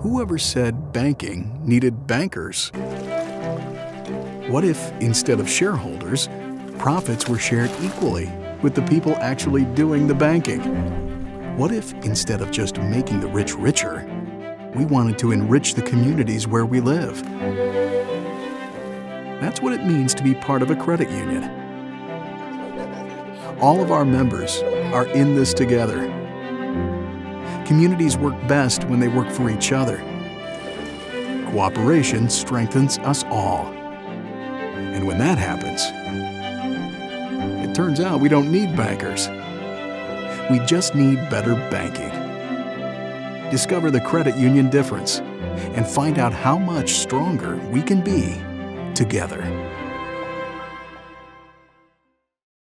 Whoever said banking needed bankers? What if, instead of shareholders, profits were shared equally with the people actually doing the banking? What if, instead of just making the rich richer, we wanted to enrich the communities where we live? That's what it means to be part of a credit union. All of our members are in this together. Communities work best when they work for each other. Cooperation strengthens us all. And when that happens, it turns out we don't need bankers. We just need better banking. Discover the credit union difference and find out how much stronger we can be together.